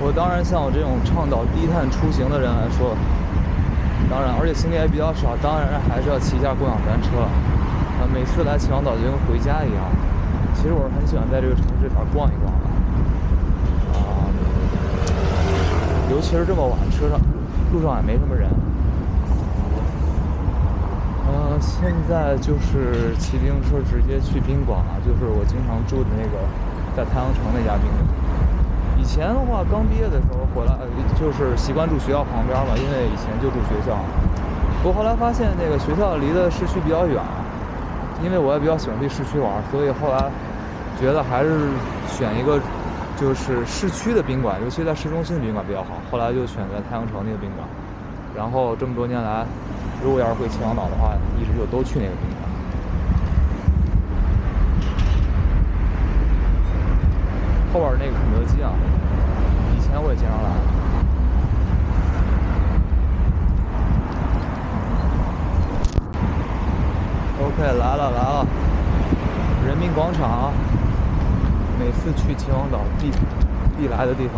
我当然像我这种倡导低碳出行的人来说，当然，而且行李也比较少，当然还是要骑一下共享单车。啊，每次来秦皇岛就跟回家一样。其实我是很喜欢在这个城市里边逛一逛的。啊，尤其是这么晚，车上路上也没什么人。嗯，现在就是骑自行车直接去宾馆了，就是我经常住的那个在太阳城那家宾馆。以前的话，刚毕业的时候回来，就是习惯住学校旁边嘛，因为以前就住学校。不过后来发现那个学校离的市区比较远，因为我也比较喜欢去市区玩，所以后来觉得还是选一个就是市区的宾馆，尤其在市中心的宾馆比较好。后来就选择太阳城那个宾馆。然后这么多年来，如果要是回秦皇岛的话，一直就都去那个宾馆。后边那个肯德基啊，以前我也经常来。OK，来了来了，人民广场，每次去秦皇岛必必来的地方。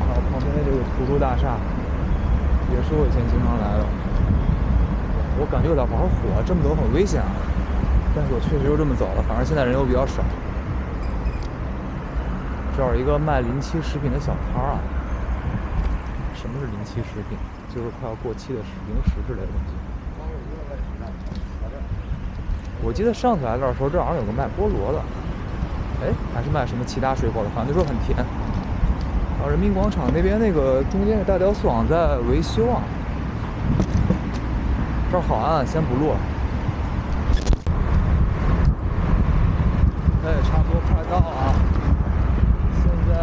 然后旁边这个图书大厦，也是我以前经常来的。我感觉有点玩火，这么走很危险啊。但是我确实就这么走了，反正现在人又比较少。这儿有一个卖临期食品的小摊儿啊。什么是临期食品？就是快要过期的食零食之类的东西。我记得上次来这儿的时候，这好像有个卖菠萝的，哎，还是卖什么其他水果的，反正就说很甜。然后人民广场那边那个中间的大雕塑好像在维修啊。这儿好暗，先不录了。哎，差不多快到了啊。在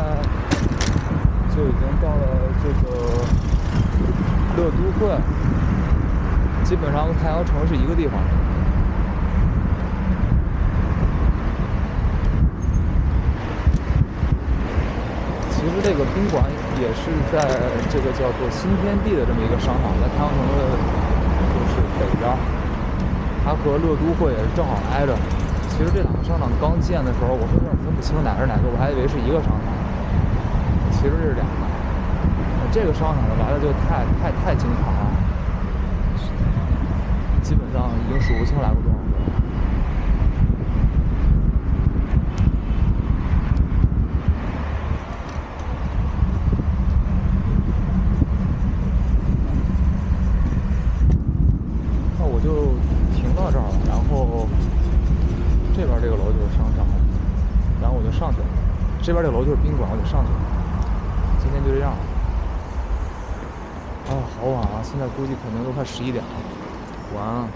就已经到了这个乐都会，基本上跟太阳城是一个地方。其实这个宾馆也是在这个叫做新天地的这么一个商场，在太阳城的就是北边，它和乐都会也是正好挨着。其实这两个商场刚建的时候，我是有点分不清哪是哪个，我还以为是一个商场。其实这是两个，这个商场的来的就太太太经常了，基本上已经数不清来过多少个。那我就停到这儿了，然后这边这个楼就是商场，然后我就上去了。这边这个楼就是宾馆，我就上去了。今天就这样了。啊，好晚啊！现在估计可能都快十一点了。晚安。